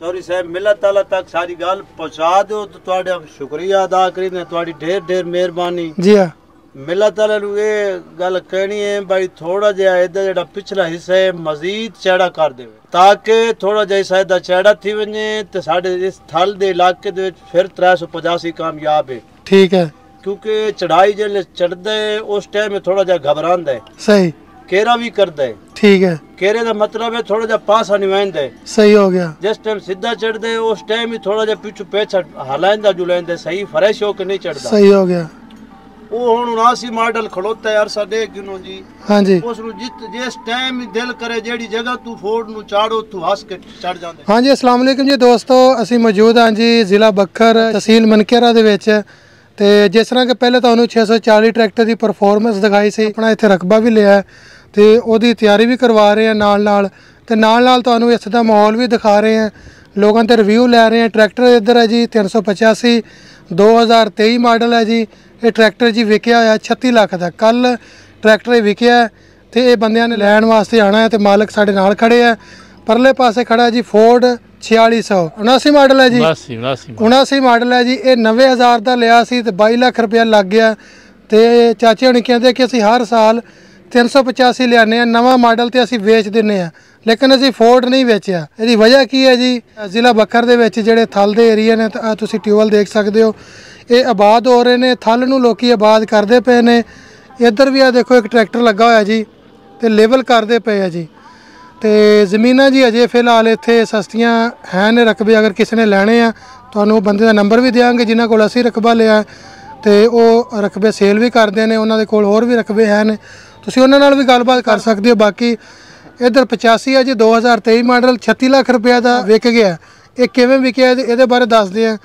ਚੌਰੀ ਸਾਹਿਬ ਮਿਲਤ ਤਾਲਾ ਤੱਕ ਸਾਰੀ ਗੱਲ ਪਹੁੰਚਾ ਦਿਓ ਤੇ ਤੁਹਾਡਾ ਸ਼ੁਕਰੀਆ ਅਦਾ ਕਰੀਨੇ ਤੁਹਾਡੀ ਢੇਰ ਢੇਰ ਮਿਹਰਬਾਨੀ। ਜੀ ਹਾਂ। ਮਿਲਤ ਤਾਲਾ ਨੂੰ ਇਹ ਗੱਲ ਕਹਿਣੀ ਹੈ ਭਾਈ ਥੋੜਾ ਜਿਹਾ ਇਹਦਾ ਜਿਹੜਾ ਪਿਛਲਾ ਹਿੱਸਾ ਹੈ ਮਜ਼ੀਦ ਚੜਾ ਕਰ ਦੇਵੇ। ਤਾਂ ਕਿ ਥੋੜਾ ਜਿਹਾ ਹਿੱਸਾ ਇਹਦਾ ਚੜਾ ਥੀ ਵਣੇ ਤੇ ਸਾਡੇ ਇਸ ਥਲ ਦੇ ਇਲਾਕੇ ਦੇ ਵਿੱਚ ਫਿਰ 385 ਕਾਮਯਾਬ ਹੈ। ਠੀਕ ਹੈ। ਕਿਉਂਕਿ ਚੜਾਈ ਜਿਹੜੇ ਚੜਦਾ ਉਸ ਟਾਈਮ ਥੋੜਾ ਜਿਹਾ ਘਬਰਾਉਂਦਾ ਹੈ। ਸਹੀ। ਕੇਰਾ ਵੀ ਕਰਦਾ ਹੈ। ਠੀਕ ਹੈ। ਕੇਰੇ ਦਾ ਮਤਲਬ ਹੈ ਥੋੜਾ ਜਿਹਾ ਪਾਸਾ ਨਿਵਾਉਂਦਾ ਹੈ। ਸਹੀ ਹੋ ਗਿਆ। ਜਿਸ ਟਾਈਮ ਸਿੱਧਾ ਚੜਦੇ ਉਸ ਟਾਈਮ ਹੀ ਥੋੜਾ ਜਿਹਾ ਪਿੱਛੋਂ ਪੇਛਾ ਹਲਾਇੰਦਾ ਜੁਲਾਇੰਦਾ ਸਹੀ ਫਰੈਸ਼ ਹੋ ਕੇ ਨਹੀਂ ਚੜਦਾ ਸਹੀ ਹੋ ਗਿਆ। ਉਹ ਹੁਣ 79 ਮਾਡਲ ਖੜੋਤਾ ਯਾਰ ਸਾਡੇ ਕਿਨੋ ਜੀ। ਹਾਂਜੀ। ਉਸ ਨੂੰ ਜਿਸ ਜਿਸ ਟਾਈਮ ਹੀ ਦਿਲ ਕਰੇ ਜਿਹੜੀ ਜਗ੍ਹਾ ਤੂੰ ਫੋਰਡ ਨੂੰ ਚਾੜੋ ਤੂੰ ਹੱਸ ਕੇ ਚੜ ਜਾਂਦੇ। ਹਾਂਜੀ ਅਸਲਾਮ ਵਾਲੇਕਮ ਜੀ ਦੋਸਤੋ ਅਸੀਂ ਮੌਜੂਦ ਹਾਂ ਜੀ ਜ਼ਿਲ੍ਹਾ ਬੱਖਰ ਤਹਿਸੀਲ ਮਨਕੇਰਾ ਦੇ ਵਿੱਚ। ਤੇ ਜਿਸ ਤਰ੍ਹਾਂ ਕਿ ਪਹਿਲੇ ਤੁਹਾਨੂੰ 640 ਟਰੈਕਟਰ ਦੀ ਪਰਫਾਰਮੈਂਸ ਦਿਖਾਈ ਸੀ ਆਪਣਾ ਇੱਥੇ ਰਕਬਾ ਵੀ ਲਿਆ ਤੇ ਉਹਦੀ ਤਿਆਰੀ ਵੀ ਕਰਵਾ ਰਹੇ ਹਾਂ ਨਾਲ ਨਾਲ। ਤੇ ਨਾਲ ਨਾਲ ਤੁਹਾਨੂੰ ਇਸ ਦਾ ਮਾਹੌਲ ਵੀ ਦਿਖਾ ਰਹੇ ਹਾਂ ਲੋਕਾਂ ਤੇ ਰਿਵਿਊ ਲੈ ਰਹੇ ਹਾਂ ਟਰੈਕਟਰ ਇੱਧਰ ਹੈ ਜੀ 385 2023 ਮਾਡਲ ਹੈ ਜੀ। ਇਹ ਟਰੈਕਟਰ ਜੀ ਵਿਕਿਆ ਹੋਇਆ 36 ਲੱਖ ਦਾ। ਕੱਲ ਟਰੈਕਟਰ ਇਹ ਵਿਕਿਆ ਤੇ ਇਹ ਬੰਦਿਆਂ ਨੇ ਲੈਣ ਵਾਸਤੇ ਆਣਾ ਹੈ ਤੇ ਮਾਲਕ ਸਾਡੇ ਨਾਲ ਖੜੇ ਆ। ਪਰਲੇ ਪਾਸੇ ਖੜਾ ਜੀ ਫੋਰਡ 4600 79 ਮਾਡਲ ਹੈ ਜੀ। ਉਨਾਸੀ ਉਨਾਸੀ 79 ਮਾਡਲ ਹੈ ਜੀ। ਇਹ 90000 ਦਾ ਲਿਆ ਸੀ ਤੇ 22 ਲੱਖ ਰੁਪਇਆ ਲੱਗ ਗਿਆ। ਤੇ ਚਾਚੇ ਹੁਣੀ ਕਹਿੰਦੇ ਕਿ ਅਸੀਂ ਹਰ ਸਾਲ 385 ਲਿਆਨੇ ਆ ਨਵਾਂ ਮਾਡਲ ਤੇ ਅਸੀਂ ਵੇਚ ਦਿੰਨੇ ਆ ਲੇਕਿਨ ਅਸੀਂ ਫੋਰਡ ਨਹੀਂ ਵੇਚਿਆ। ਇਹਦੀ ਵਜ੍ਹਾ ਕੀ ਹੈ ਜੀ? ਜ਼ਿਲ੍ਹਾ ਬੱਖਰ ਦੇ ਵਿੱਚ ਜਿਹੜੇ ਥਲ ਦੇ ਏਰੀਆ ਨੇ, ਤਾਂ ਆਹ ਤੁਸੀਂ ਟਿਊਬਲ ਦੇਖ ਸਕਦੇ ਹੋ। ਇਹ ਆਬਾਦ ਹੋ ਰਹੇ ਨੇ, ਥਲ ਨੂੰ ਲੋਕੀ ਆਬਾਦ ਕਰਦੇ ਪਏ ਨੇ। ਇੱਧਰ ਵੀ ਆ ਦੇਖੋ, ਇੱਕ ਟਰੈਕਟਰ ਲੱਗਾ ਹੋਇਆ ਜੀ, ਤੇ ਲੈਵਲ ਕਰਦੇ ਪਏ ਆ ਜੀ। ਤੇ ਜ਼ਮੀਨਾਂ ਜੀ ਅਜੇ ਫਿਲਹਾਲ ਇੱਥੇ ਸਸਤੀਆਂ ਹੈ ਨੇ ਰਕਬੇ, ਅਗਰ ਕਿਸੇ ਨੇ ਲੈਣੇ ਆ, ਤੁਹਾਨੂੰ ਉਹ ਬੰਦੇ ਦਾ ਨੰਬਰ ਵੀ ਦਿਆਂਗੇ, ਜਿਨ੍ਹਾਂ ਕੋਲ ਅਸੀਂ ਰਕਬਾ ਲਿਆ ਹੈ। ਤੇ ਉਹ ਰਕਬੇ ਸੇਲ ਵੀ ਕਰਦੇ ਨੇ, ਉਹਨਾਂ ਦੇ ਕੋਲ ਹੋਰ ਵੀ ਰਕਬੇ ਹੈ ਨੇ। ਤੁਸੀਂ ਉਹਨਾਂ ਨਾਲ ਵੀ ਗੱਲਬਾਤ ਕਰ ਸਕਦੇ ਹੋ ਬਾਕੀ ਇਧਰ 85 ਹੈ ਜੀ 2023 ਮਾਡਲ 36 ਲੱਖ ਰੁਪਏ ਦਾ ਵਿਕ ਗਿਆ। ਇਹ ਕਿਵੇਂ ਵਿਕਿਆ ਇਹਦੇ ਬਾਰੇ ਦੱਸਦੇ ਆ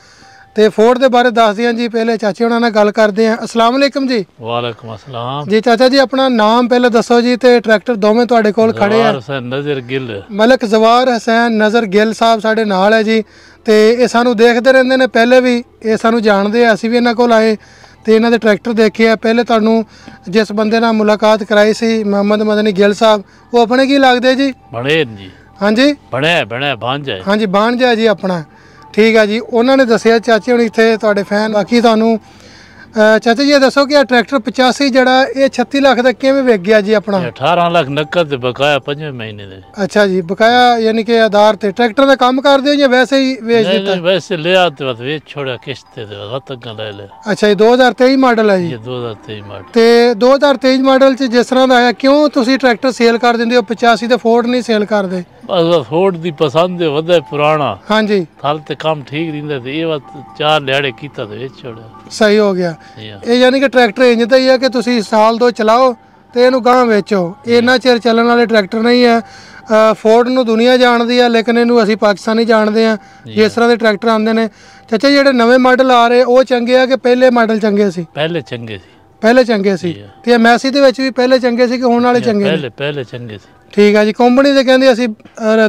ਤੇ ਫੋਰਡ ਦੇ ਬਾਰੇ ਦੱਸਦੇ ਆ ਜੀ ਪਹਿਲੇ ਚਾਚੇ ਉਹਨਾਂ ਨਾਲ ਗੱਲ ਕਰਦੇ ਆ ਅਸਲਾਮ ਵਾਲੇਕਮ ਜੀ। ਵਾਲੇਕੁਮ ਅਸਲਾਮ। ਜੀ ਚਾਚਾ ਜੀ ਆਪਣਾ ਨਾਮ ਪਹਿਲੇ ਦੱਸੋ ਜੀ ਤੇ ਟਰੈਕਟਰ ਦੋਵੇਂ ਤੁਹਾਡੇ ਕੋਲ ਖੜੇ ਆ। ਹੁਸੈਨ ਨਜ਼ਰ ਗਿੱਲ। ਮਲਕ ਜ਼ਵਾਰ ਹਸੈਨ ਨਜ਼ਰ ਗਿੱਲ ਸਾਹਿਬ ਸਾਡੇ ਨਾਲ ਹੈ ਜੀ। ਤੇ ਇਹ ਸਾਨੂੰ ਦੇਖਦੇ ਰਹਿੰਦੇ ਨੇ ਪਹਿਲੇ ਵੀ ਇਹ ਸਾਨੂੰ ਜਾਣਦੇ ਆ ਅਸੀਂ ਵੀ ਇਹਨਾਂ ਕੋਲ ਆਏ। ਤੇ ਇਹਨਾਂ ਦੇ ਟਰੈਕਟਰ ਦੇਖੇ ਆ। ਪਹਿਲੇ ਤੁਹਾਨੂੰ ਜਿਸ ਬੰਦੇ ਨਾਲ ਮੁਲਾਕਾਤ ਕਰਾਈ ਸੀ ਮੁਹੰਮਦ ਮਦਨੀ ਗਿੱਲ ਸਾਹਿਬ ਉਹ ਆਪਣੇ ਕੀ ਲੱਗਦੇ ਜੀ? ਬਣੇ ਨੇ ਜੀ। ਹਾਂਜੀ? ਬਣਿਆ ਬਣਿਆ ਭਾਂਜਾ। ਹਾਂਜੀ ਬਾਣਜਾ ਜੀ ਆਪਣਾ। ਠੀਕ ਹੈ ਜੀ। ਉਹਨਾਂ ਨੇ ਦੱਸਿਆ ਚਾਚੇ ਹੁਣ ਇੱਥੇ ਤੁਹਾਡੇ ਫੈਨ ਬਾਕੀ ਤੁਹਾਨੂੰ ਚਾਚਾ ਜੀ ਇਹ ਦੱਸੋ ਕਿ ਇਹ ਟਰੈਕਟਰ 85 ਜਿਹੜਾ ਇਹ 36 ਲੱਖ ਦਾ ਕਿਵੇਂ ਵਿਕ ਗਿਆ ਜੀ ਆਪਣਾ? ਇਹ 18 ਲੱਖ ਨਕਦ ਤੇ ਬਕਾਇਆ ਪੰਜਵੇਂ ਮਹੀਨੇ ਦੇ। ਅੱਛਾ ਜੀ ਬਕਾਇਆ ਯਾਨੀ ਕਿ ਆਧਾਰ ਤੇ ਟਰੈਕਟਰ ਦਾ ਕੰਮ ਕਰਦੇ ਹੋ ਜਾਂ ਵੈਸੇ ਹੀ ਵੇਚ ਦਿੱਤਾ? ਨਹੀਂ ਵੈਸੇ ਲਿਆ ਤੇ ਬਸ ਵੇਚ ਛੋੜਿਆ ਕਿਸ਼ਤ ਤੇ ਵਤ ਅੱਗਾ ਲੈ ਲੈ ਅੱਛਾ ਜੀ 2023 ਮਾਡਲ ਹੈ ਜੀ। ਇਹ 2023 ਮਾਡਲ। ਤੇ 2023 ਮਾਡਲ ਚ ਜਿਸ ਤਰ੍ਹਾਂ ਦਾ ਆਇਆ ਕਿਉਂ ਤੁਸੀਂ ਟਰੈਕਟਰ ਸੇਲ ਕਰ ਦਿੰਦੇ ਹੋ? 85 ਤੇ ਫੋਰਡ ਨਹੀਂ ਸੇਲ ਕਰਦੇ। ਬਸ ਫੋਰਡ ਦੀ ਪਸੰਦ ਹੈ ਵਧਾ ਪੁਰਾਣਾ। ਹਾਂਜੀ। ਥਲ ਤੇ ਕੰਮ ਠੀਕ ਰਹਿੰਦਾ ਤੇ ਇਹ ਵਤ ਚਾਰ ਲਿਆੜੇ ਕੀਤਾ ਤੇ ਵੇਚ ਛੋੜਿਆ। ਸਹੀ ਹੋ ਗਿਆ। ਇਹ ਯਾਨੀ ਕਿ ਟਰੈਕਟਰ ਇੰਜ ਦਾ ਹੀ ਹੈ ਕਿ ਤੁਸੀਂ ਸਾਲ ਦੋ ਚਲਾਓ ਤੇ ਇਹਨੂੰ ਗਾਂ ਵੇਚੋ। ਇੰਨਾ ਚਿਰ ਚੱਲਣ ਵਾਲੇ ਟਰੈਕਟਰ ਨਹੀਂ ਹੈ ਫੋਰਡ ਨੂੰ ਦੁਨੀਆ ਜਾਣਦੀ ਆ ਲੇਕਿਨ ਇਹਨੂੰ ਅਸੀਂ ਪਾਕਿਸਤਾਨੀ ਜਾਣਦੇ ਆ। ਜਿਸ ਤਰ੍ਹਾਂ ਦੇ ਟਰੈਕਟਰ ਆਉਂਦੇ ਨੇ। ਚਾਚਾ ਜਿਹੜੇ ਨਵੇਂ ਮਾਡਲ ਆ ਰਹੇ ਉਹ ਚੰਗੇ ਆ ਕਿ ਪਹਿਲੇ ਮਾਡਲ ਚੰਗੇ ਸੀ? ਪਹਿਲੇ ਚੰਗੇ ਸੀ। ਪਹਿਲੇ ਚੰਗੇ ਸੀ। ਤੇ ਮੈਸੀ ਦੇ ਵਿੱਚ ਵੀ ਪਹਿਲੇ ਚੰਗੇ ਸੀ ਕਿ ਹੁਣ ਵਾਲੇ ਚੰਗੇ ਨੇ? ਪਹਿਲੇ ਪਹਿਲੇ ਚੰਗੇ ਸੀ। ਠੀਕ ਹੈ ਜੀ ਕੰਪਨੀ ਦੇ ਕਹਿੰਦੇ ਅਸੀਂ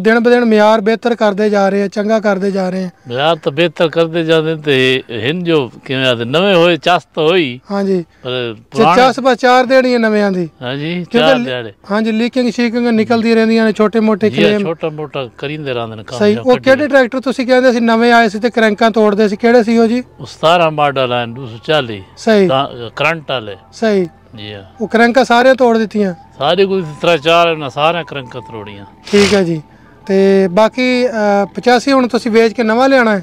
ਦਿਨ ਬ ਦਿਨ ਮਿਆਰ ਬਿਹਤਰ ਕਰਦੇ ਜਾ ਰਹੇ ਆ ਚੰਗਾ ਕਰਦੇ ਜਾ ਰਹੇ ਆ ਯਾਰ ਤਾਂ ਬਿਹਤਰ ਕਰਦੇ ਜਾਂਦੇ ਤੇ ਹਿੰਦ ਜੋ ਕਿਵੇਂ ਆਦੇ ਨਵੇਂ ਹੋਏ ਚਸ ਤਾਂ ਹੋਈ। ਹਾਂਜੀ। ਪਰ ਪੁਰਾਣੇ ਚੱਚਾ ਚਾਰ ਦੇਣੀ ਹੈ ਨਵਿਆਂ ਦੀ। ਹਾਂਜੀ ਚਾਰ ਲਿਆੜੇ ਹਾਂਜੀ ਲੀਕਿੰਗ ਸ਼ੀਕਿੰਗ ਨਿਕਲਦੀ ਰਹਿੰਦੀਆਂ ਨੇ ਛੋਟੇ ਮੋਟੇ ਜੀ ਕਲੇਮ ਛੋਟਾ ਮੋਟਾ ਕਰਿੰਦੇ ਰਹਿੰਦੇ ਨੇ ਕੰਮ ਸਹੀ ਉਹ ਕਿਹੜੇ ਟਰੈਕਟਰ ਤੁਸੀਂ ਕਹਿੰਦੇ ਸੀ ਨਵੇਂ ਆਏ ਸੀ ਤੇ ਕਰੰਕਾਂ ਤੋੜਦੇ ਸੀ ਕਿਹੜੇ ਸੀ ਉਹ ਜੀ? ਉਹ 17 ਮਾਡਲ ਹੈ 240 ਸਹੀ। ਤਾਂ ਕਰੰਟ ਵਾਲੇ। ਸਹੀ। ਜੀ ਹਾਂ। ਉਹ ਕਰੰਕਾਂ ਸਾਰੀਆਂ ਤੋੜ ਦਿੱਤੀਆਂ? ਸਾਰੇ ਕੋਈ ਤਰ੍ਹਾਂ ਚਾਰ ਨਾ ਸਾਰਿਆਂ ਕਰੰਕਾਂ ਤਰੋੜੀਆਂ ਠੀਕ ਹੈ ਜੀ। ਤੇ ਬਾਕੀ ਅ, 85 ਹੁਣ ਤੁਸੀਂ ਵੇਚ ਕੇ ਨਵਾਂ ਲਿਆਣਾ ਹੈ?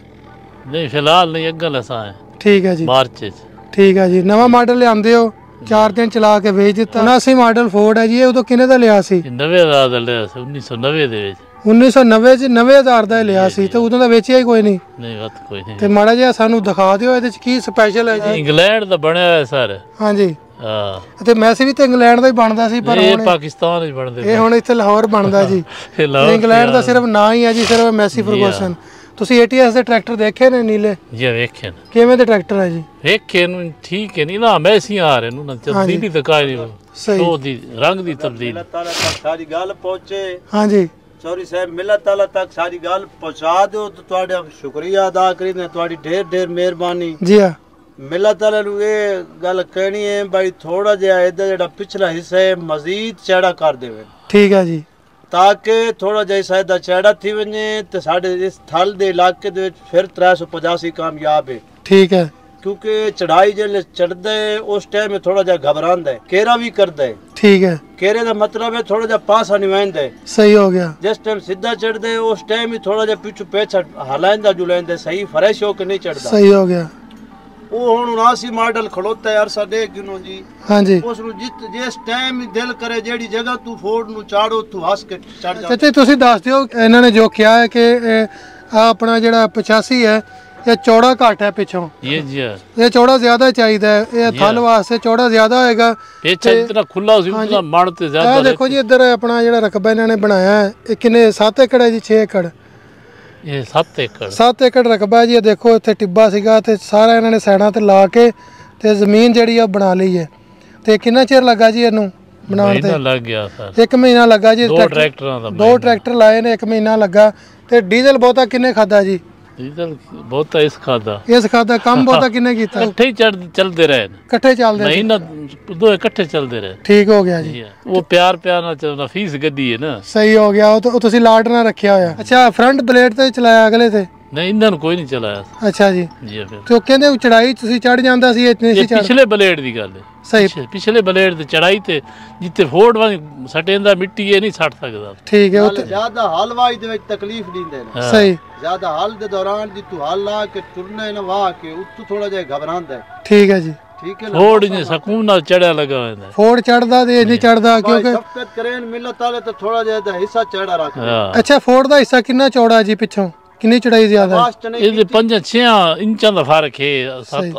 ਨਹੀਂ ਫਿਲਹਾਲ ਨਹੀਂ ਅੱਗਾ ਲਸਾ ਹੈ ਠੀਕ ਹੈ ਜੀ। ਮਾਰਚ ਚ ਠੀਕ ਹੈ ਜੀ। ਨਵਾਂ ਮਾਡਲ ਲਿਆਂਦੇ ਹੋ? ਚਾਰ ਦਿਨ ਚਲਾ ਕੇ ਵੇਚ ਦਿੱਤਾ। 79 ਮਾਡਲ ਫੋਰਡ ਹੈ ਜੀ ਇਹ ਉਦੋਂ ਕਿੰਨੇ ਦਾ ਲਿਆ ਸੀ? ਇਹ 90 ਦਾ ਲਿਆ ਸੀ 1990 ਦੇ ਵਿੱਚ। 1990 ਚ 90000 ਦਾ ਲਿਆ ਸੀ ਤੇ ਉਦੋਂ ਦਾ ਵੇਚਿਆ ਹੀ ਕੋਈ ਨਹੀਂ। ਨਹੀਂ ਵੱਤ ਕੋਈ ਨਹੀਂ। ਤੇ ਮਾੜਾ ਜਿਹਾ ਸਾਨੂੰ ਦਿਖਾ ਦਿਓ ਇਹਦੇ ਚ ਕੀ ਸਪੈਸ਼ਲ ਹੈ ਜੀ। ਇੰਗਲੈਂਡ ਦਾ ਬਣਿਆ ਹੋਇਆ ਸਰ। ਹਾਂਜੀ। ਹਾਂ। ਤੇ ਮੈਸੀ ਵੀ ਤੇ ਇੰਗਲੈਂਡ ਦਾ ਹੀ ਬਣਦਾ ਸੀ ਪਰ ਇਹ ਹੁਣ ਪਾਕਿਸਤਾਨ ਵਿੱਚ ਬਣਦੇ ਇਹ ਹੁਣ ਇੱਥੇ ਲਾਹੌਰ ਬਣਦਾ ਜੀ। ਇੰਗਲੈਂਡ ਦਾ ਸਿਰਫ ਨਾਂ ਹੀ ਹੈ ਜੀ ਸਿਰਫ ਮੈਸੀ ਫਰਗੂਸਨ। ਤੁਸੀਂ ATS ਦੇ ਟਰੈਕਟਰ ਦੇਖੇ ਨੇ ਨੀਲੇ? ਜੀ ਵੇਖਿਆ ਨਾ। ਕਿਵੇਂ ਦੇ ਟਰੈਕਟਰ ਹੈ ਜੀ? ਵੇਖੇ ਨੂੰ ਠੀਕ ਹੈ ਨਹੀਂ ਨਾ ਮੈਸੀ ਆ ਰਹੇ ਨੂੰ ਨਾ ਤਬਦੀਲੀ ਕਾਇ ਨਹੀਂ। ਸਹੀ। ਉਹ ਦੀ ਰੰਗ ਦੀ ਤਬਦੀਲੀ। ਮਿਲਤ ਤਾਲਾ ਤੱਕ ਸਾਰੀ ਗੱਲ ਪਹੁੰਚੇ। ਹਾਂਜੀ। ਚੌਰੀ ਸਾਹਿਬ ਮਿਲਤ ਤਾਲਾ ਤੱਕ ਸਾਰੀ ਗੱਲ ਪਹੁੰਚਾ ਦਿਓ। ਤੇ ਤੁਹਾਡਾ ਸ਼ੁਕਰੀਆ ਅਦਾ ਕਰੀਨੇ ਤੁਹਾਡੀ ਢੇਰ ਢੇਰ ਮਿਹਰਬਾਨੀ। ਜੀ ਹਾਂ। ਮਿਲਤ ਤਾਲਾ ਨੂੰ ਇਹ ਗੱਲ ਕਹਿਣੀ ਹੈ ਭਾਈ ਥੋੜਾ ਜਿਹਾ ਇਹਦਾ ਜਿਹੜਾ ਪਿਛਲਾ ਹਿੱਸਾ ਹੈ ਮਜ਼ੀਦ ਚੜਾ ਕਰ ਦੇਵੇ ਠੀਕ ਹੈ ਜੀ ਤਾਂ ਕਿ ਥੋੜਾ ਜਿਹਾ ਸਾਇਦ ਦਾ ਚੜਾ ਥੀ ਵञे ਤੇ ਸਾਡੇ ਇਸ ਥਲ ਦੇ ਇਲਾਕੇ ਦੇ ਵਿੱਚ ਫਿਰ 385 ਕਾਮਯਾਬ ਹੈ ਠੀਕ ਹੈ ਕਿਉਂਕਿ ਚੜਾਈ ਜਿਹੜੇ ਚੜਦਾ ਹੈ ਉਸ ਟਾਈਮ ਥੋੜਾ ਜਿਹਾ ਘਬਰਾਉਂਦਾ ਹੈ ਕੇਰਾ ਵੀ ਕਰਦਾ ਹੈ ਠੀਕ ਹੈ ਕੇਰੇ ਦਾ ਮਤਲਬ ਹੈ ਥੋੜਾ ਜਿਹਾ ਪਾਸਾ ਨਿਵਾਇੰਦਾ ਹੈ ਸਹੀ ਹੋ ਗਿਆ ਜਿਸ ਟਾਈਮ ਸਿੱਧਾ ਚੜਦਾ ਹੈ ਉਸ ਟਾਈਮ ਹੀ ਥੋੜਾ ਜਿਹਾ ਪਿੱਛੋਂ ਪੇਛਾ ਹਲਾਇੰਦਾ ਜੁਲਾਇੰਦਾ ਸਹੀ ਫਰੈਸ਼ ਹੋ ਕੇ ਨਹੀਂ ਚੜਦਾ ਸਹੀ ਹੋ ਗਿਆ ਉਹ ਹੁਣ ਰਾਸੀ ਮਾਡਲ ਖੜੋਤਾ ਯਾਰ ਸਾਡੇ ਕਿਨੋ ਜੀ। ਹਾਂਜੀ। ਉਸ ਨੂੰ ਜਿੱਤ ਜਿਸ ਟਾਈਮ ਦਿਲ ਕਰੇ ਜਿਹੜੀ ਜਗ੍ਹਾ ਤੂੰ ਫੋੜ ਨੂੰ ਚਾੜੋ ਤੂੰ ਹੱਸ ਕੇ ਚੜ ਜਾ। ਚਾਚਾ ਤੁਸੀਂ ਦੱਸ ਦਿਓ ਇਹਨਾਂ ਨੇ ਜੋ ਕਿਹਾ ਹੈ ਕਿ ਆ ਆਪਣਾ ਜਿਹੜਾ 85 ਹੈ ਇਹ ਚੌੜਾ ਘੱਟ ਹੈ ਪਿੱਛੋਂ। ਇਹ ਜੀ ਇਹ ਚੌੜਾ ਜ਼ਿਆਦਾ ਚਾਹੀਦਾ ਹੈ ਇਹ ਥਲ ਵਾਸਤੇ ਚੌੜਾ ਜ਼ਿਆਦਾ ਹੋਏਗਾ। ਪਿੱਛੇ ਇਤਨਾ ਖੁੱਲਾ ਸੀ ਉਤਨਾ ਮਣ ਤੇ ਜ਼ਿਆਦਾ ਦੇਖੋ ਜੀ ਇੱਧਰ ਆਪਣਾ ਜਿਹੜਾ ਰਕਬਾ ਇਹਨਾਂ ਨੇ ਬਣਾਇਆ ਹੈ ਇਹ ਕਿੰਨੇ 7 ਏਕੜ ਹੈ ਜੀ 6 ਏਕੜ। ਇਹ 7 ਏਕੜ। 7 ਏਕੜ ਰਕਬਾ ਜੀ ਇਹ ਦੇਖੋ ਇੱਥੇ ਟਿੱਬਾ ਸੀਗਾ ਤੇ ਸਾਰਾ ਇਹਨਾਂ ਨੇ ਸੈਣਾ ਤੇ ਲਾ ਕੇ ਤੇ ਜ਼ਮੀਨ ਜਿਹੜੀ ਆ ਬਣਾ ਲਈ ਹੈ। ਤੇ ਕਿੰਨਾ ਚਿਰ ਲੱਗਾ ਜੀ ਇਹਨੂੰ ਬਣਾਉਣ ਤੇ? ਇੱਕ ਮਹੀਨਾ ਲੱਗਾ ਜੀ ਦੋ ਟਰੈਕਟਰਾਂ ਦਾ ਦੋ ਟਰੈਕਟਰ ਲਾਏ ਨੇ 1 ਮਹੀਨਾ ਲੱਗਾ। ਤੇ ਡੀਜ਼ਲ ਬਹੁਤਾ ਕਿੰਨੇ ਖਾਦਾ ਜੀ? ਡੀਜ਼ਲ ਬਹੁਤਾ ਇਸ ਖਾਦਾ ਇਸ ਖਾਦਾ ਕੰਮ ਬਹੁਤਾ ਕਿੰਨੇ ਕੀਤਾ? ਇਕੱਠੇ ਹੀ ਚੱਲਦੇ ਰਹੇ ਇਕੱਠੇ ਚੱਲਦੇ ਨਹੀਂ ਨਾ ਦੋਏ ਇਕੱਠੇ ਚੱਲਦੇ ਰਹੇ। ਠੀਕ ਹੋ ਗਿਆ ਜੀ। ਉਹ ਪਿਆਰ ਪਿਆਰ ਨਾਲ ਚੱਲਦਾ ਫੀਸ ਗੱਡੀ ਹੈ ਨਾ। ਸਹੀ ਹੋ ਗਿਆ ਉਹ ਤੁਸੀਂ ਲਾਟ ਨਾਲ ਰੱਖਿਆ ਹੋਇਆ। ਅੱਛਾ ਫਰੰਟ ਬਲੇਡ ਤੇ ਚਲਾਇਆ ਅਗਲੇ ਤੇ? ਨਹੀਂ ਇਹਨਾਂ ਨੂੰ ਕੋਈ ਨਹੀਂ ਚਲਾਇਆ ਅੱਛਾ ਜੀ ਜੀ ਫਿਰ ਤੇ ਉਹ ਕਹਿੰਦੇ ਉਹ ਚੜਾਈ ਤੁਸੀਂ ਚੜ ਜਾਂਦਾ ਸੀ ਇਤਨੇ ਸੀ ਚੜ ਪਿਛਲੇ ਬਲੇਡ ਦੀ ਗੱਲ ਹੈ ਸਹੀ ਪਿਛਲੇ ਬਲੇਡ ਤੇ ਚੜਾਈ ਤੇ ਜਿੱਤੇ ਫੋੜ ਵਾਂ ਸਟੇਂਦਾ ਮਿੱਟੀ ਇਹ ਨਹੀਂ ਛੱਡ ਸਕਦਾ ਠੀਕ ਹੈ ਉੱਥੇ ਜ਼ਿਆਦਾ ਹਲਵਾਈ ਦੇ ਵਿੱਚ ਤਕਲੀਫ ਦਿੰਦੇ ਨੇ ਸਹੀ ਜ਼ਿਆਦਾ ਹਾਲ ਦੇ ਦੌਰਾਨ ਜਿੱਤੂ ਹਾਲਾ ਕੇ ਤੁਰਨੇ ਨਾ ਵਾਹ ਕੇ ਉੱਤੋਂ ਥੋੜਾ ਜਿਹਾ ਘਬਰਾਉਂਦਾ ਠੀਕ ਹੈ ਜੀ ਠੀਕ ਹੈ ਫੋੜ ਨੇ ਸਕੂਨ ਨਾਲ ਚੜਿਆ ਲਗਾ ਹੁੰਦਾ ਫੋੜ ਚੜਦਾ ਤੇ ਨਹੀਂ ਚੜਦਾ ਕਿਉਂਕਿ ਸਬਕਤ ਕਰੇਨ ਮਿਲਤ ਵਾਲੇ ਤਾਂ ਥੋੜਾ ਜਿਹਾ ਹਿੱਸਾ ਚੜਾ ਰੱਖਦੇ ਅੱਛਾ ਫੋੜ ਦਾ ਹਿੱਸਾ ਕਿੰਨਾ ਚੌੜਾ ਜੀ ਪਿੱਛੋਂ ਕਿੰਨੀ ਚੜਾਈ ਜ਼ਿਆਦਾ ਹੈ? ਇਹਦੇ 5-6 ਇੰਚਾਂ ਦਾ ਫ਼ਰਕ ਹੈ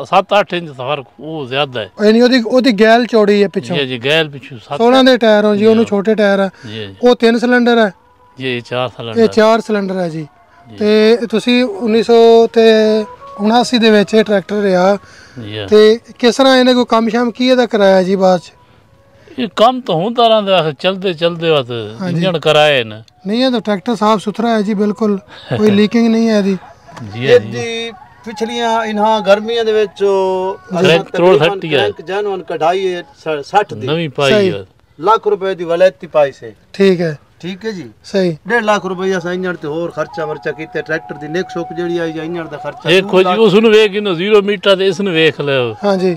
7-8 ਇੰਚ ਦਾ ਫ਼ਰਕ ਉਹ ਜ਼ਿਆਦਾ ਹੈ। ਯਾਨੀ ਉਹਦੀ ਉਹਦੀ ਗੈਲ ਚੌੜੀ ਹੈ ਪਿੱਛੋਂ। ਜੀ ਜੀ ਗੈਲ ਪਿੱਛੂ 7 16 ਦੇ ਟਾਇਰ ਹੋ ਜੀ ਉਹਨੂੰ ਛੋਟੇ ਟਾਇਰ ਆ। ਉਹ ਤਿੰਨ ਸਿਲੰਡਰ ਹੈ ਜੀ 4 ਇਹ ਸਿਲੰਡਰ। ਚਾਰ ਸਿਲੰਡਰ ਹੈ ਜੀ। ਤੇ ਤੁਸੀਂ 1900 ਤੇ 79 ਦੇ ਵਿੱਚ ਇਹ ਟਰੈਕਟਰ ਰਿਹਾ। ਤੇ ਕਿਸ ਤਰ੍ਹਾਂ ਇਹਨੇ ਕੋਈ ਕੰਮ ਸ਼ਾਮ ਕੀ ਇਹਦਾ ਕਰਾਇਆ ਜੀ ਬਾਅਦ ਚ? ਇਹ ਕੰਮ ਤਾਂ ਹੁੰਦਾ ਰਹਿੰਦਾ ਹੈ ਚਲਦੇ ਚਲਦੇ ਵਤ ਇੰਜਣ ਕਰਾਏ ਨੇ। ਨਹੀਂ ਇਹ ਤਾਂ ਟਰੈਕਟਰ ਸਾਫ਼ ਸੁਥਰਾ ਹੈ ਜੀ ਬਿਲਕੁਲ। ਕੋਈ ਲੀਕਿੰਗ ਨਹੀਂ ਹੈ ਇਹਦੀ। ਜੀ ਹਾਂ, ਜੀ। ਇਹਦੀ ਪਿਛਲੀਆਂ ਇਨ੍ਹਾਂ ਗਰਮੀਆਂ ਦੇ ਵਿੱਚ ਕਰੋੜ ਸੱਠੀ ਹੈ। ਜਨਵਨ ਕਢਾਈ ਹੈ 60 ਦੀ। ਨਵੀਂ ਪਾਈ। ਹੈ। ਲੱਖ ਰੁਪਏ ਦੀ ਵਲੈਤੀ ਪਾਈ ਸੇ। ਠੀਕ ਹੈ। ਠੀਕ ਹੈ ਜੀ। ਸਹੀ। 1.5 ਲੱਖ ਰੁਪਏ ਅਸਾਂ ਇੰਜਣ ਤੇ ਹੋਰ ਖਰਚਾ ਵਰਚਾ ਕੀਤੇ ਟਰੈਕਟਰ ਦੀ ਨਿਕ ਸ਼ੁਕ ਜਿਹੜੀ ਆਈ ਜਾਂ ਇੰਜਣ ਦਾ ਖਰਚਾ ਦੇਖੋ ਜੀ ਉਸ ਨੂੰ ਵੇਖ ਇਹਨੂੰ 0 ਮੀਟਰ ਤੇ ਇਸ ਨੂੰ ਵੇਖ ਲਿਓ। ਹਾਂਜੀ।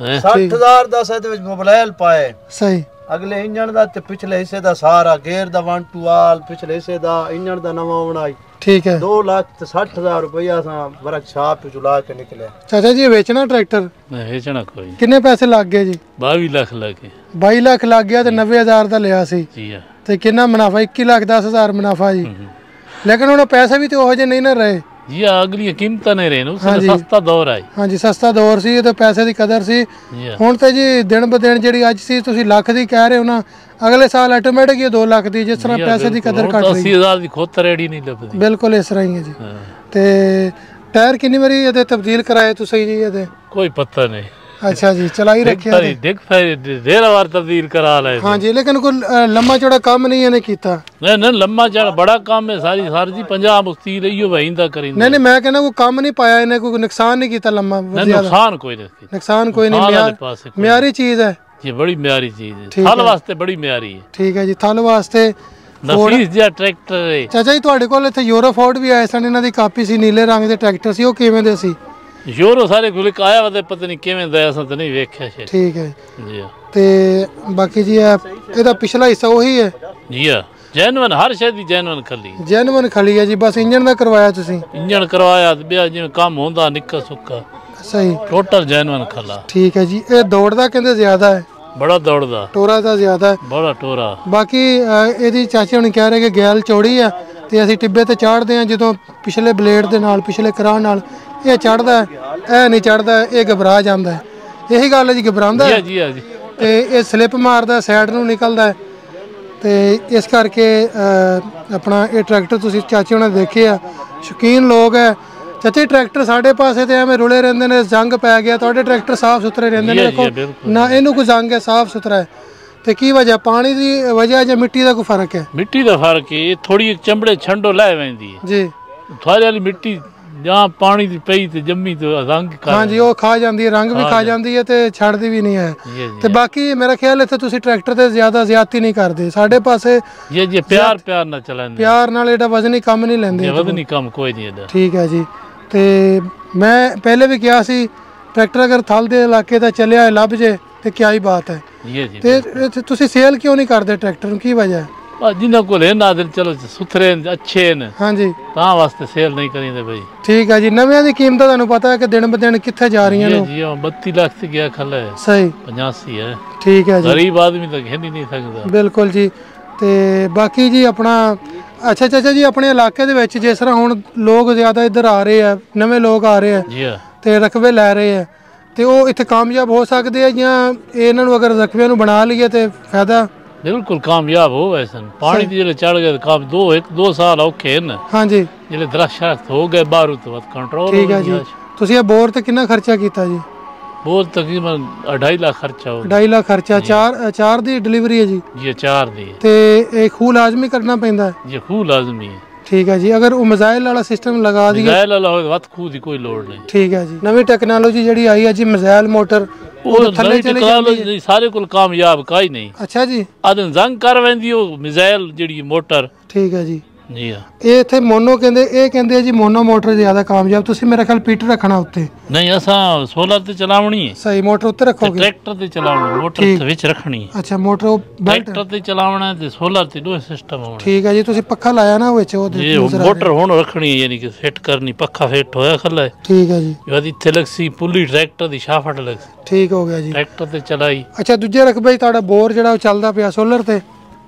60000 ਦਾ ਸਦ ਵਿੱਚ ਮੋਬਾਈਲ ਪਾਏ। ਸਹੀ। ਅਗਲੇ ਇੰਜਣ ਦਾ ਤੇ ਪਿਛਲੇ ਹਿੱਸੇ ਦਾ ਸਾਰਾ gear the one to all ਪਿਛਲੇ ਹਿੱਸੇ ਦਾ ਇੰਜਣ ਦਾ ਨਵਾਂ ਬਣਾਈ। ਠੀਕ ਹੈ। 2 ਲੱਖ ਤੇ 60000 ਰੁਪਇਆ ਅਸਾਂ ਵਰਕਸ਼ਾਪ ਵਿੱਚ ਲਾ ਕੇ ਨਿਕਲਿਆ। ਚਾਚਾ ਜੀ ਇਹ ਵੇਚਣਾ ਟਰੈਕਟਰ? ਨਹੀਂ ਵੇਚਣਾ ਕੋਈ ਕਿੰਨੇ ਪੈਸੇ ਲੱਗ ਗਏ ਜੀ? 22 ਲੱਖ ਲੱਗੇ 22 ਲੱਖ ਲੱਗ ਗਿਆ ਤੇ 90000 ਦਾ ਲਿਆ ਸੀ। ਜੀ ਤੇ ਕਿੰਨਾ ਮੁਨਾਫਾ? 21 ਲੱਖ 10000 ਮੁਨਾਫਾ ਜੀ। ਲੇਕਿਨ ਹੁਣ ਪੈਸੇ ਵੀ ਤੇ ਉਹੋ ਜਿਹੇ ਨਹੀਂ ਨਾ ਰਹੇ। ਜੀ ਹਾਂ, ਅਗਲੀਆਂ ਕੀਮਤਾਂ ਨਹੀਂ ਰਹਿਣ ਉਸ। ਸਸਤਾ ਦੌਰ ਆਈ ਹਾਂਜੀ ਸਸਤਾ ਦੌਰ ਸੀ ਤੇ ਪੈਸੇ ਦੀ ਕਦਰ ਸੀ ਹਾਂ। ਹੁਣ ਤੇ ਜੀ ਦਿਨ ਬ ਦਿਨ ਜਿਹੜੀ ਅੱਜ ਸੀ ਤੁਸੀਂ ਲੱਖ ਦੀ ਕਹਿ ਰਹੇ ਹੋ ਨਾ ਅਗਲੇ ਸਾਲ ਆਟੋਮੈਟਿਕ ਹੀ 2 ਲੱਖ ਦੀ ਜਿਸ ਤਰ੍ਹਾਂ ਹਾਂ, ਪੈਸੇ ਦੀ। ਕਦਰ ਘਟ ਰਹੀ 80000 ਦੀ ਖੋਤਰ ਰੇੜੀ ਨਹੀਂ ਲੱਭਦੀ ਬਿਲਕੁਲ ਇਸ ਤਰ੍ਹਾਂ ਹੀ ਹੈ ਜੀ ਹਾਂ। ਤੇ ਟਾਇਰ ਕਿੰਨੀ ਵਾਰੀ ਇਹਦੇ ਤਬਦੀਲ ਕਰਾਏ ਤੁਸੀਂ ਜੀ ਇਹਦੇ ਕੋਈ ਪਤਾ ਨਹੀਂ ਅੱਛਾ ਜੀ ਚਲਾਈ ਰੱਖਿਆ ਨਹੀਂ ਦੇਖ ਫਿਰ ਢੇਰ ਵਾਰ ਤਬਦੀਲ ਕਰਾ ਲਏ ਹਾਂਜੀ ਲੇਕਿਨ ਕੋਈ ਲੰਮਾ ਚੌੜਾ ਕੰਮ ਨਹੀਂ ਇਹਨੇ ਕੀਤਾ। ਨਹੀਂ ਨਹੀਂ ਲੰਮਾ ਚੜ ਬੜਾ ਕੰਮ ਹੈ ਸਾਰੀ ਸਾਰੀ ਜੀ ਪੰਜਾਬ ਮੁਕਤੀ ਲਈਓ ਵਹਿੰਦਾ ਕਰਿੰਦਾ ਨਹੀਂ ਨਹੀਂ ਮੈਂ ਕਹਿੰਦਾ ਕੋਈ ਕੰਮ ਨਹੀਂ ਪਾਇਆ ਇਹਨੇ ਕੋਈ ਨੁਕਸਾਨ ਨਹੀਂ ਕੀਤਾ ਲੰਮਾ ਨਹੀਂ ਨੁਕਸਾਨ ਕੋਈ ਨਹੀਂ ਨੁਕਸਾਨ ਕੋਈ ਨਹੀਂ ਮਿਆਰ ਮਿਆਰੀ ਚੀਜ਼ ਹੈ। ਇਹ ਬੜੀ ਮਿਆਰੀ ਚੀਜ਼ ਹੈ। ਫਲ ਵਾਸਤੇ ਬੜੀ ਮਿਆਰੀ ਹੈ। ਠੀਕ ਹੈ ਜੀ ਥਲ ਵਾਸਤੇ ਨਫੀਸ ਜਿਹਾ ਟਰੈਕਟਰ ਹੈ। ਚਾਚਾ ਜੀ ਤੁਹਾਡੇ ਕੋਲ ਇੱਥੇ ਯੂਰੋਫੋਰਡ ਵੀ ਆਏ ਸਨ ਇਹਨਾਂ ਦੀ ਕਾਪੀ ਸੀ ਨੀਲੇ ਰੰਗ ਦੇ ਟਰੈਕਟਰ ਸੀ ਉਹ ਕਿਵੇਂ ਦੇ ਸੀ? ਯੂਰੋ ਸਾਰੇ ਗੁਲਿਕ ਆਇਆ ਵਾ ਤੇ ਪਤਾ ਨਹੀਂ ਕਿਵੇਂ ਦਾ ਅਸਾਂ ਤਾਂ ਨਹੀਂ ਵੇਖਿਆ ਸ਼ਾਇਦ। ਠੀਕ ਹੈ। ਜੀ। ਤੇ ਬਾਕੀ ਜੀ ਇਹ ਇਹਦਾ ਪਿਛਲਾ ਹਿੱਸਾ ਉਹੀ ਹੈ। ਜੀ ਹਾਂ। ਜੈਨੂਨ ਹਰ ਸ਼ੈ ਦੀ ਜੈਨੂਨ ਖੱਲੀ। ਜੈਨੂਨ ਖਲੀ ਹੈ ਜੀ ਬਸ ਇੰਜਨ ਦਾ ਕਰਵਾਇਆ ਤੁਸੀਂ। ਇੰਜਣ ਕਰਵਾਇਆ ਤੇ ਬਿਆ ਜਿਵੇਂ ਕੰਮ ਹੁੰਦਾ ਨਿੱਕਾ ਸੁੱਕਾ। ਸਹੀ। ਟੋਟਲ ਜੈਨੂਨ ਖੱਲਾ। ਠੀਕ ਹੈ ਜੀ। ਇਹ ਦੌੜਦਾ ਕਹਿੰਦੇ ਜ਼ਿਆਦਾ ਹੈ। ਬੜਾ ਦੌੜਦਾ। ਟੋਰਾ ਦਾ ਜ਼ਿਆਦਾ ਹੈ। ਬੜਾ ਟੋਰਾ। ਬਾਕੀ ਇਹਦੀ ਚਾਚੇ ਹੁਣ ਕਹਿ ਰਹੇ ਕਿ ਗੈਲ ਚੌੜੀ ਆ। ਤੇ ਅਸੀਂ ਟਿੱਬੇ ਤੇ ਚਾੜਦੇ ਆ ਜਦੋਂ ਪਿਛਲੇ ਬਲੇਡ ਦੇ ਨਾਲ ਪਿਛਲੇ ਕਰਾਂ ਨਾਲ ਇਹ ਚੜਦਾ ਇਹ ਨਹੀਂ ਚੜਦਾ ਇਹ ਘਬਰਾ ਜਾਂਦਾ ਇਹੀ ਗੱਲ ਜੀ ਘਬਰਾਉਂਦਾ ਜੀ ਜੀ ਜੀ। ਤੇ ਇਹ ਸਲਿੱਪ ਮਾਰਦਾ ਸਾਈਡ ਨੂੰ ਨਿਕਲਦਾ ਤੇ ਇਸ ਕਰਕੇ ਆਪਣਾ ਇਹ ਟਰੈਕਟਰ ਤੁਸੀਂ ਚਾਚੇ ਉਹਨਾਂ ਦੇਖੇ ਆ। ਸ਼ੌਕੀਨ ਲੋਕ ਹੈ। ਚਾਚੇ ਟਰੈਕਟਰ ਸਾਡੇ ਪਾਸੇ ਤੇ ਐਵੇਂ ਰੁਲੇ ਰਹਿੰਦੇ ਨੇ ਜੰਗ ਪੈ ਗਿਆ ਤੁਹਾਡੇ ਟਰੈਕਟਰ ਸਾਫ਼ ਸੁਥਰੇ ਰਹਿੰਦੇ ਨੇ ਦੇਖੋ। ਨਾ ਇਹਨੂੰ ਕੋਈ ਜੰਗ ਹੈ ਸਾਫ਼ ਸੁਥਰਾ ਹੈ। ਤੇ ਕੀ ਵਜ੍ਹਾ? ਪਾਣੀ ਦੀ ਵਜ੍ਹਾ ਜਾਂ ਮਿੱਟੀ ਦਾ ਕੋਈ ਫ਼ਰਕ ਹੈ? ਮਿੱਟੀ ਦਾ ਫ਼ਰਕ ਹੈ ਥੋੜੀ ਚੰਬੜੇ ਛੰਡੋ ਲੈ ਵੈਂਦੀ ਹੈ। ਜੀ। ਤੁਹਾਡੇ ਵਾਲੀ ਮਿੱਟੀ ਜਾਂ ਪਾਣੀ ਦੀ ਪਈ ਤੇ ਜੰਮੀ ਤੇ ਰੰਗ ਕਰ ਹਾਂਜੀ ਉਹ ਖਾ ਜਾਂਦੀ ਹੈ ਰੰਗ ਵੀ ਖਾ ਖਾ ਜਾਂਦੀ ਹੈ ਤੇ ਛੱਡਦੀ ਵੀ ਨਹੀਂ ਹੈ। ਤੇ ਬਾਕੀ ਮੇਰਾ ਖਿਆਲ ਇੱਥੇ ਤੁਸੀਂ ਟਰੈਕਟਰ ਤੇ ਜ਼ਿਆਦਾ ਜ਼ਿਆਦਤੀ ਨਹੀਂ ਕਰਦੇ। ਸਾਡੇ ਪਾਸੇ ਜੀ ਜੀ ਪਿਆਰ ਪਿਆਰ ਨਾਲ ਚਲਾਉਂਦੇ ਪਿਆਰ ਨਾਲ ਇਹਦਾ ਵਜ਼ਨੀ ਕੰਮ ਨਹੀਂ ਲੈਂਦੇ ਨਹੀਂ ਕੰਮ ਕੋਈ ਨਹੀਂ ਇਹਦਾ। ਠੀਕ ਹੈ ਜੀ। ਤੇ ਮੈਂ ਪਹਿਲੇ ਵੀ ਕਿਹਾ ਸੀ ਟਰੈਕਟਰ ਅਗਰ ਥਲ ਦੇ ਇਲਾਕੇ ਦਾ ਚੱਲਿਆ ਲੱਭ ਜੇ ਤੇ ਕਿਆ ਹੀ ਬਾਤ ਹੈ। ਜੀ ਜੀ ਤੇ ਤੁਸੀਂ ਸੇਲ ਕਿਉਂ ਨਹੀਂ ਕਰਦੇ ਟਰੈਕਟਰ ਨੂੰ? ਕੀ ਵਜ੍ਹਾ ਹੈ? ਜਿਨ੍ਹਾਂ ਕੋਲ ਹੈ ਨਾ ਚਲੋ ਸੁਥਰੇ ਨੇ, ਅੱਛੇ ਨੇ। ਹਾਂਜੀ। ਤਾਂ ਵਾਸਤੇ ਸੇਲ ਨਹੀਂ ਕਰੀਂਦੇ ਬਈ। ਠੀਕ ਹੈ ਜੀ ਨਵਿਆਂ ਦੀ ਕੀਮਤਾਂ ਤੁਹਾਨੂੰ ਪਤਾ ਹੈ ਕਿ ਦਿਨ ਬ ਦਿਨ ਕਿੱਥੇ ਜਾ ਰਹੀਆਂ ਨੇ। ਜੀ ਉਹ 32 ਲੱਖ ਤੇ ਗਿਆ ਖੱਲਾ। ਹੈ ਸਹੀ। 85 ਹੈ। ਠੀਕ ਹੈ ਜੀ। ਗਰੀਬ ਆਦਮੀ ਤਾਂ ਖੇਡ ਨਹੀਂ ਸਕਦਾ। ਬਿਲਕੁਲ ਜੀ। ਤੇ ਬਾਕੀ ਜੀ ਆਪਣਾ ਅੱਛਾ ਚਾਚਾ ਜੀ ਆਪਣੇ ਇਲਾਕੇ ਦੇ ਵਿੱਚ ਜਿਸ ਤਰ੍ਹਾਂ ਹੁਣ ਲੋਕ ਜ਼ਿਆਦਾ ਇੱਧਰ ਆ ਰਹੇ ਆ ਨਵੇਂ ਲੋਕ ਆ ਰਹੇ ਆ ਜੀ ਹਾਂ। ਤੇ ਰਕਬੇ ਲੈ ਰਹੇ ਆ ਤੇ ਉਹ ਇੱਥੇ ਕਾਮਯਾਬ ਹੋ ਸਕਦੇ ਆ ਜਾਂ ਇਹਨਾਂ ਨੂੰ ਅਗਰ ਰਕਬਿਆਂ ਨੂੰ ਬਣਾ ਲਈਏ ਤੇ ਫਾਇਦਾ? ਬਿਲਕੁਲ ਕਾਮਯਾਬ ਹੋ ਗਏ ਸਨ। ਪਾਣੀ ਦੀ ਜਿਹੜੇ ਚੜ ਗਏ ਕੰਮ ਦੋ ਇੱਕ ਦੋ ਸਾਲ ਔਖੇ ਨੇ ਹਾਂਜੀ। ਜਿਹੜੇ ਦਰਖਤ ਸ਼ਰਖਤ ਹੋ ਗਏ ਬਾਹਰ ਤੋਂ ਕੰਟਰੋਲ ਠੀਕ ਹੈ ਜੀ। ਤੁਸੀਂ ਇਹ ਬੋਰ ਤੇ ਕਿੰਨਾ ਖਰਚਾ ਕੀਤਾ ਜੀ? ਬਹੁਤ ਤਕਰੀਬਨ 2.5 ਲੱਖ ਖਰਚਾ ਹੋ 2.5 ਲੱਖ ਖਰਚਾ। ਚਾਰ ਚਾਰ ਦੀ ਡਿਲੀਵਰੀ ਹੈ ਜੀ? ਗਿਆ ਚਾਰ ਦੀ ਤੇ ਇਹ ਖੂਹ ਲਾਜ਼ਮੀ ਕਰਨਾ ਪੈਂਦਾ ਹੈ। ਇਹ ਖੂਹ ਲਾਜ਼ਮੀ ਹੈ। ਠੀਕ ਹੈ ਜੀ ਅਗਰ ਉਹ ਮਜ਼ਾਈਲ ਵਾਲਾ ਸਿਸਟਮ ਲਗਾ ਦਈਏ ਮਿਜ਼ਾਈਲ ਵਾਲਾ ਹੋਵੇ ਵੱਧ ਖੂਹ ਦੀ ਕੋਈ ਲੋੜ ਨਹੀਂ। ਠੀਕ ਹੈ ਜੀ ਨਵੀਂ ਟੈਕਨੋਲੋਜੀ ਜਿਹੜੀ ਆਈ ਹੈ ਜੀ ਮਜ਼ਾਈਲ ਮੋਟਰ ਉਹ ਥੱਲੇ ਚਲੀ ਨਹੀਂ, ਸਾਰੇ ਕੋਲ ਕਾਮਯਾਬ ਕਾਈ ਨਹੀਂ। ਅੱਛਾ ਜੀ। ਆਦਨ ਜ਼ੰਗ ਕਰ ਵੈਂਦੀ ਉਹ ਮਿਜ਼ਾਈਲ ਜਿਹੜੀ ਮੋਟਰ ਠੀਕ ਹੈ ਜੀ। ਜੀ ਹਾਂ। ਇਹ ਇੱਥੇ ਮੋਨੋ ਕਹਿੰਦੇ ਇਹ ਕਹਿੰਦੇ ਆ ਜੀ ਮੋਨੋ ਮੋਟਰ ਜ਼ਿਆਦਾ ਕਾਮਯਾਬ ਤੁਸੀਂ ਮੇਰੇ ਖਿਆਲ ਪੀਟਰ ਰੱਖਣਾ ਉੱਤੇ। ਨਹੀਂ ਅਸਾਂ ਸੋਲਰ ਤੇ ਚਲਾਉਣੀ ਹੈ। ਸਹੀ ਮੋਟਰ ਉੱਤੇ ਰੱਖੋਗੇ? ਟਰੈਕਟਰ ਤੇ ਚਲਾਉਣੀ ਮੋਟਰ ਤੇ ਵਿੱਚ ਰੱਖਣੀ ਹੈ। ਅੱਛਾ ਮੋਟਰ ਟਰੈਕਟਰ ਤੇ ਚਲਾਉਣਾ ਤੇ ਸੋਲਰ ਤੇ ਦੋ ਸਿਸਟਮ ਹੋਣਾ। ਠੀਕ ਹੈ ਜੀ ਤੁਸੀਂ ਪੱਖਾ ਲਾਇਆ ਨਾ ਵਿੱਚ ਉਹ ਹੁਣ ਮੋਟਰ ਹੁਣ ਰੱਖਣੀ ਹੈ ਯਾਨੀ ਕਿ ਫਿੱਟ ਕਰਨੀ ਪੱਖਾ ਫਿੱਟ ਹੋਇਆ ਖੱਲਾ ਠੀਕ ਹੈ ਜੀ। ਯਾਦ ਇੱਥੇ ਲਗਸੀ ਪੁੱਲੀ ਟਰੈਕਟਰ ਦੀ ਸ਼ਾਫਟ ਲਗਸੀ। ਠੀਕ ਹੋ ਗਿਆ ਜੀ। ਟਰੈਕਟਰ ਤੇ ਚਲਾਈ। ਅੱਛਾ ਦੂਜੇ ਰਕਬੇ ਤੁਹਾਡਾ ਬੋਰ ਜਿਹੜਾ ਉਹ ਚੱਲਦਾ ਪਿਆ ਸੋਲਰ ਤੇ?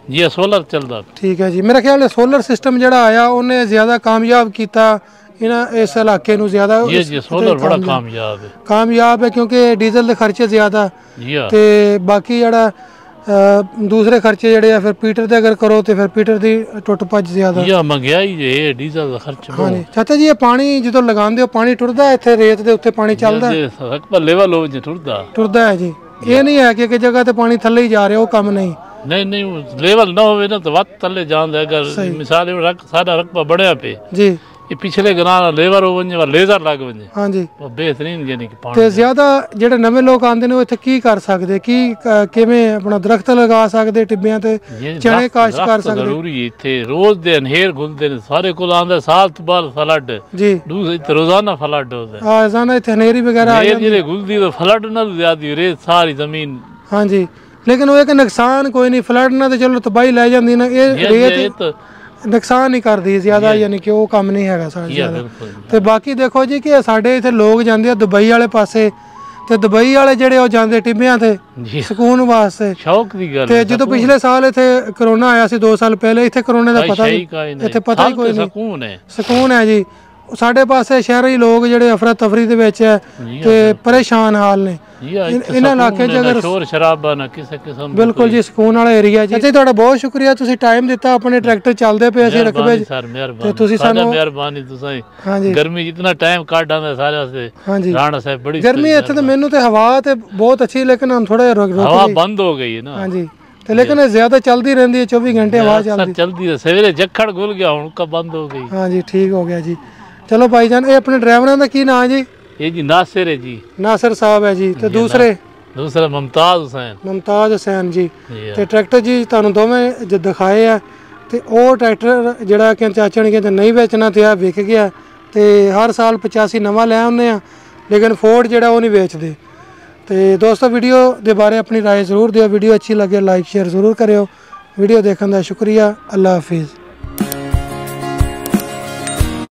ਜੀ ਸੋਲਰ ਚੱਲਦਾ ਠੀਕ ਹੈ ਜੀ। ਮੇਰਾ ਖਿਆਲ ਹੈ ਸੋਲਰ ਸਿਸਟਮ ਜਿਹੜਾ ਆਇਆ ਉਹਨੇ ਜ਼ਿਆਦਾ ਕਾਮਯਾਬ ਕੀਤਾ। ਇਹਨਾਂ ਇਸ ਇਲਾਕੇ ਨੂੰ ਜ਼ਿਆਦਾ ਜੀ ਜੀ ਸੋਲਰ ਬੜਾ ਕਾਮਯਾਬ ਹੈ। ਕਾਮਯਾਬ ਹੈ ਕਿਉਂਕਿ ਡੀਜ਼ਲ ਦੇ ਖਰਚੇ ਜ਼ਿਆਦਾ। ਤੇ ਬਾਕੀ ਜਿਹੜਾ ਦੂਸਰੇ ਖਰਚੇ ਜਿਹੜੇ ਆ ਫਿਰ ਪੀਟਰ ਤੇ ਅਗਰ ਕਰੋ ਤੇ ਫਿਰ ਪੀਟਰ ਦੀ ਟੁੱਟ ਭੱਜ ਜ਼ਿਆਦਾ। ਜੀ ਹਾਂ ਮਹਿੰਗਾਈ ਜੇ ਡੀਜ਼ਲ ਦਾ ਖਰਚ ਬਹੁਤ। ਹਾਂਜੀ। ਚਾਚਾ ਜੀ ਇਹ ਪਾਣੀ ਜਦੋਂ ਲਗਾਉਂਦੇ ਹੋ ਪਾਣੀ ਟੁੱਟਦਾ ਇੱਥੇ ਰੇਤ ਦੇ ਉੱਤੇ ਪਾਣੀ ਚੱਲਦਾ? ਜੇ ਲੈਵਲ ਹੋ ਜੇ ਟੁੱਟਦਾ। ਟੁੱਟਦਾ ਹੈ ਜੀ। ਇਹ ਨਹੀਂ ਹੈ ਕਿ ਇੱਕ ਜਗ੍ਹਾ ਤੇ ਪਾਣੀ ਥੱਲੇ ਹੀ ਜਾ ਰਿਹਾ ਉਹ ਕੰਮ ਨਹੀਂ। ਨਹੀਂ ਨਹੀਂ ਲੈਵਲ ਨਾ ਹੋਵੇ ਨਾ ਤਾਂ ਵੱਧ ਥੱਲੇ ਜਾਂਦਾ ਅਗਰ ਮਿਸਾਲ ਇਹ ਰਕ ਸਾਡਾ ਰਕਬਾ ਬੜਿਆ ਪਏ ਜੀ। ਇਹ ਪਿਛਲੇ ਗਰਾਂ ਦਾ ਲੇਵਰ ਹੋ ਵੰਜੇ ਵਾ ਲੇਜ਼ਰ ਲੱਗ ਵੰਜੇ ਹਾਂਜੀ। ਉਹ ਬਿਹਤਰੀਨ ਯਾਨੀ ਕਿ ਪਾਣੀ ਤੇ ਜ਼ਿਆਦਾ ਜਿਹੜੇ ਨਵੇਂ ਲੋਕ ਆਉਂਦੇ ਨੇ ਉਹ ਇੱਥੇ ਕੀ ਕਰ ਸਕਦੇ? ਕੀ ਕ- ਕਿਵੇਂ ਆਪਣਾ ਦਰਖਤ ਲਗਾ ਸਕਦੇ ਟਿੱਬਿਆਂ ਤੇ? ਇਹ ਚਣੇ ਦਰਖਤ- ਕਾਸ਼ਤ ਕਰ ਦਰਖਤ ਸਕਦੇ? ਜ਼ਰੂਰੀ ਹੈ ਇੱਥੇ। ਰੋਜ਼ ਦੇ ਅਨਹੇਰ ਖੁੱਲਦੇ ਨੇ। ਸਾਰੇ ਕੋਲ ਆਂਦਾ ਸਾਲ ਤੋਂ ਬਾਅਦ ਫਲੱਡ। ਜੀ। ਦੂਸਰੇ ਇੱਥੇ ਰੋਜ਼ਾਨਾ ਫਲੱਡ ਹੁੰਦਾ ਆ ਜਾਨਾ ਇੱਥੇ ਹਨੇਰੀ ਵਗੈਰਾ ਆ ਇਹ ਜਾਂਦੀ ਜਿਹੜੇ ਖੁੱਲਦੀ ਤਾਂ ਫਲੱਡ ਨਾਲ ਜ਼ਿਆਦੀ ਰੇਤ ਸਾਰੀ ਜ਼ਮੀਨ। ਹਾਂਜੀ। ਲੇਕਿਨ ਉਹ ਇੱਕ ਨੁਕਸਾਨ ਕੋਈ ਨਹੀਂ ਫਲੱਡ ਨਾਲ ਤੇ ਚਲੋ ਤਬਾਹੀ ਲੈ ਜਾਂਦੀ ਨਾ। ਇਹ ਇਹ ਰੇਤ ਤਾਂ ਨੁਕਸਾਨ ਨਹੀਂ ਕਰਦੀ ਜ਼ਿਆਦਾ ਯਾਨੀ ਕਿ ਉਹ ਕੰਮ ਨਹੀਂ ਹੈਗਾ ਸਾਡਾ ਜ਼ਿਆਦਾ। ਤੇ ਬਾਕੀ ਦੇਖੋ ਜੀ ਕਿ ਸਾਡੇ ਇੱਥੇ ਲੋਕ ਜਾਂਦੇ ਆ ਦੁਬਈ ਵਾਲੇ ਪਾਸੇ ਤੇ ਦੁਬਈ ਵਾਲੇ ਜਿਹੜੇ ਉਹ ਜਾਂਦੇ ਟਿੱਬਿਆਂ ਤੇ ਸਕੂਨ ਵਾਸਤੇ। ਸ਼ੌਕ ਦੀ ਗੱਲ ਤੇ ਜਦੋਂ ਪਿਛਲੇ ਸਾਲ ਇੱਥੇ ਕਰੋਨਾ ਆਇਆ ਸੀ 2 ਸਾਲ ਪਹਿਲੇ ਇੱਥੇ ਕਰੋਨੇ ਦਾ ਪਤਾ ਨਹੀਂ ਇੱਥੇ ਪਤਾ ਹੀ ਕੋਈ ਨਹੀਂ। ਸਕੂਨ ਹੈ। ਸਕੂਨ ਹੈ ਜੀ। ਸਾਡੇ ਪਾਸੇ ਸ਼ਹਿਰੀ ਲੋਕ ਜਿਹੜੇ ਅਫਰਾ ਤਫਰੀ ਦੇ ਵਿੱਚ ਹੈ ਤੇ ਪਰੇਸ਼ਾਨ ਹਾਲ ਨੇ। ਇਹਨਾਂ ਇਲਾਕੇ 'ਚ ਅਗਰ- ਸ਼ੋਰ ਸ਼ਰਾਬਾ ਨਾ ਕਿਸੇ ਕਿਸਮ ਦੀ ਬਿਲਕੁਲ ਜੀ ਸਕੂਨ ਵਾਲਾ ਏਰੀਆ ਜੀ। ਅੱਛਾ ਤੁਹਾਡਾ ਬਹੁਤ ਸ਼ੁਕਰੀਆ ਤੁਸੀਂ ਟਾਈਮ ਦਿੱਤਾ ਆਪਣੇ ਟਰੈਕਟਰ ਚੱਲਦੇ ਪਏ ਅਸੀਂ ਰਕਬੇ ਮਿਹਰਬਾਨੀ ਸਰ ਮਿਹਰਬਾਨੀ। ਤੇ ਤੁਸੀਂ ਸਾਨੂੰ- ਮਿਹਰਬਾਨੀ ਤੁਸੀਂ। ਹਾਂਜੀ। ਗਰਮੀ ਜਿੰਨਾ ਟਾਈਮ ਕੱਢ ਆਂਦਾ ਸਾਰੇ ਵਾਸਤੇ ਹਾਂਜੀ। ਰਾਣਾ ਸਾਹਿਬ ਬੜੀ ਗਰਮੀ ਇੱਥੇ ਤੇ ਮੈਨੂੰ ਤੇ ਹਵਾ ਤੇ ਬਹੁਤ ਅੱਛੀ ਲੇਕਿਨ ਹੁਣ ਥੋੜਾ ਰੁਕ ਰੁਕ ਹਵਾ ਬੰਦ ਹੋ ਗਈ ਹੈ ਨਾ। ਹਾਂਜੀ। ਤੇ ਲੇਕਿਨ ਇਹ ਜ਼ਿਆਦਾ ਚੱਲਦੀ ਰਹਿੰਦੀ ਹੈ 24 ਘੰਟੇ ਹਵਾ ਚੱਲਦੀ। ਚਲਦੀ ਹੈ। ਸਵੇਰੇ ਜੱਖੜ ਗੁਲ ਗਿਆ ਹੁਣ ਕਾ ਬੰਦ ਹੋ ਗਈ। ਹਾਂਜੀ ਠੀਕ ਹੋ ਗਿਆ ਜੀ। ਚਲੋ ਭਾਈਜਾਨ ਇਹ ਆਪਣੇ ਡਰਾਈਵਰਾਂ ਦਾ ਕੀ ਨਾਮ ਜੀ ਇਹ ਜੀ ਨਾਸਿਰ ਹੈ ਜੀ ਨਾਸਰ ਸਾਹਿਬ ਹੈ ਜੀ ਤੇ ਦੂਸਰੇ ਦੂਸਰਾ ਮੁਮਤਾਜ਼ ਹੁਸੈਨ ਮੁਮਤਾਜ਼ ਹੁਸੈਨ ਜੀ ਜੀ ਤੇ ਟਰੈਕਟਰ ਜੀ ਤੁਹਾਨੂੰ ਦੋਵੇਂ ਜ ਦਿਖਾਏ ਆ ਤੇ ਉਹ ਟਰੈਕਟਰ ਜਿਹੜਾ ਕਿ ਚਾਚਾ ਨੇ ਕਹਿੰਦੇ ਨਹੀਂ ਵੇਚਣਾ ਤੇ ਆ ਵਿਕ ਗਿਆ ਤੇ ਹਰ ਸਾਲ 85 ਨਵਾਂ ਲੈ ਆਉਂਦੇ ਆ ਲੇਕਿਨ ਫੋਰਡ ਜਿਹੜਾ ਉਹ ਨਹੀਂ ਵੇਚਦੇ ਤੇ ਦੋਸਤੋ ਵੀਡੀਓ ਦੇ ਬਾਰੇ ਆਪਣੀ رائے ਜ਼ਰੂਰ ਦਿਓ ਵੀਡੀਓ ਅੱਛੀ ਲੱਗੇ ਲਾਈਕ ਸ਼ੇਅਰ ਜ਼ਰੂਰ ਕਰਿਓ ਵੀਡੀਓ ਦੇਖਣ ਦਾ ਸ਼ੁਕਰੀਆ ਅੱਲਾ ਹਾਫਿਜ਼